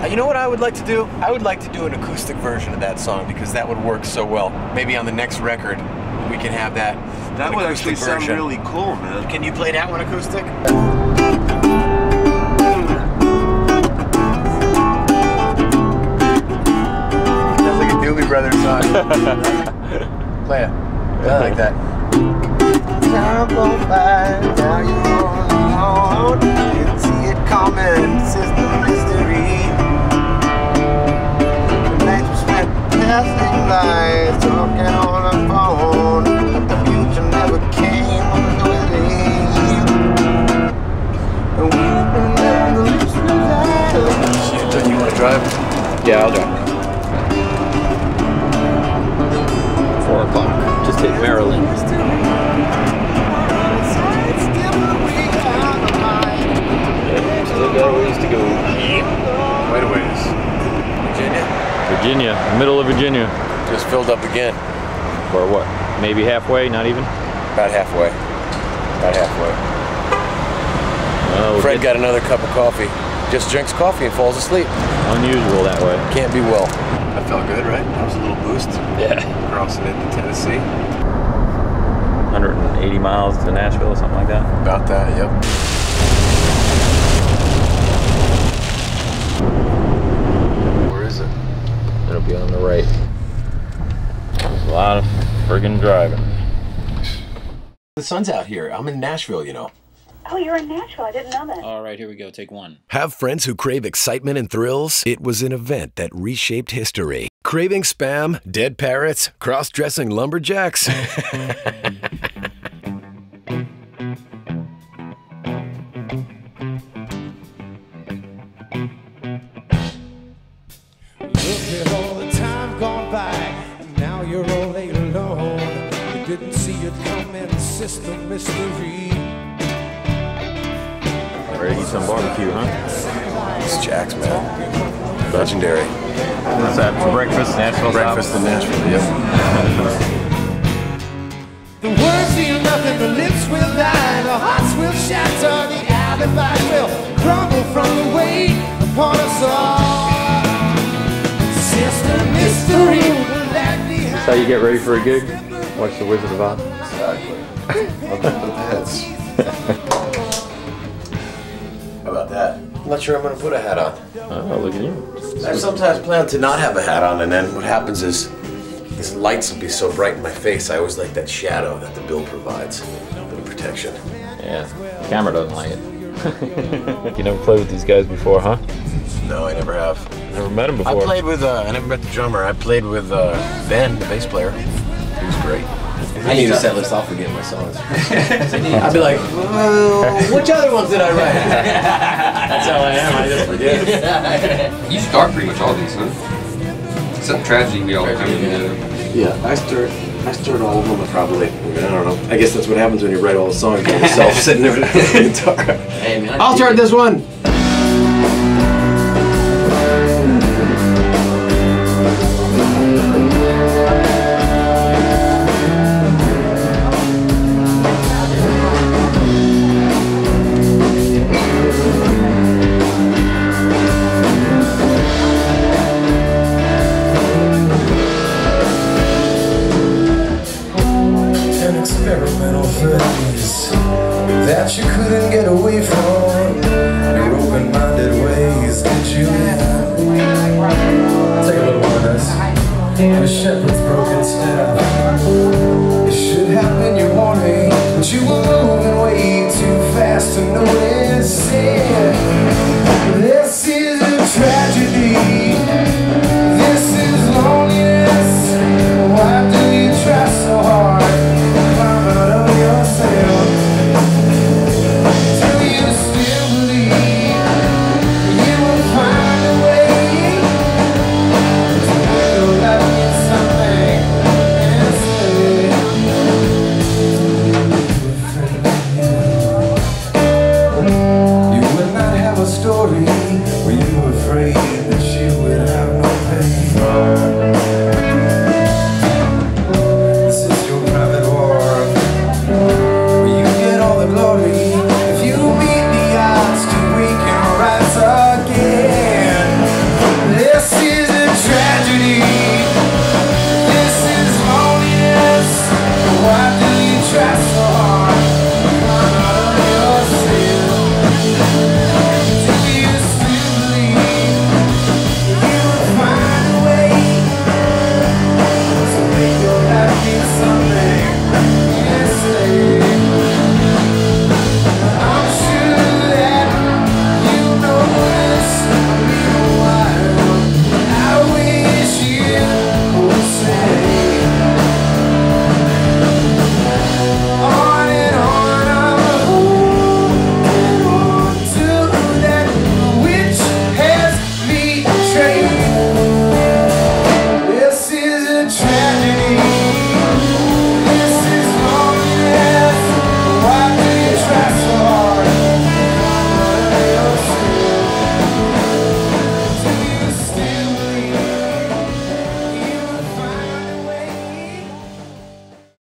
Uh, You know what I would like to do? I would like to do an acoustic version of that song because that would work so well. Maybe on the next record, we can have that. That would acoustic actually sound really cool, man. Can you play that one acoustic? Sounds like a Doobie Brothers song. play it. I like that. Time goes by, passing lights, talking on the phone. But the future never came on the leave. And we've been letting the leaves fly. Shit, you want to drive? Yeah, I'll drive. Four o'clock. Just hit Maryland. Still got ways to go. Wait a ways. Virginia Virginia, middle of Virginia. Just filled up again. Or what? Maybe halfway, not even? About halfway. About halfway. Well, we'll Fred get- got another cup of coffee. Just drinks coffee and falls asleep. unusual that way. Can't be well. That felt good, right? That was a little boost. Yeah. Crossing into Tennessee. 180 miles to Nashville or something like that. About that, yep. Where is it? It'll be on the right. A lot of friggin' driving. The sun's out here. I'm in Nashville, you know. Oh, you're in Nashville. I didn't know that. All right, here we go. Take one. Have friends who crave excitement and thrills? It was an event that reshaped history. Craving spam, dead parrots, cross dressing lumberjacks. didn't see it coming, it's just mystery. Ready to eat some barbecue, huh? It's Jack's, man. Legendary. What's that? For breakfast, Nashville Breakfast in Nashville, yep. The words mean nothing, the lips will lie, the hearts will shatter, the alibi will crumble from the weight upon us all. It's just a mystery. Will that be That's how you get ready for a gig? Watch The Wizard of Oz. How about that? I'm not sure I'm gonna put a hat on. Oh, look at you. I sometimes plan to not have a hat on, and then what happens is these lights will be so bright in my face. I always like that shadow that the bill provides, a bit of protection. Yeah, the camera doesn't like it. you never played with these guys before, huh? No, I never have. Never met them before. I played with. Uh, I never met the drummer. I played with uh, Ben, the bass player. He was great. I need a set list. I'll forget my songs. I'd be like, well, which other ones did I write? That's how I am. I just forget. You start pretty much all these, huh? Except tragedy, we all come together. Yeah, I start. I start all of them probably. I don't know. I guess that's what happens when you write all the songs by yourself, sitting there with the guitar. Hey, man. I'll start this one. That you couldn't get away from your open-minded ways. Did you? Take a little one of this. And a shepherd's broken staff. It should have been your warning, but you were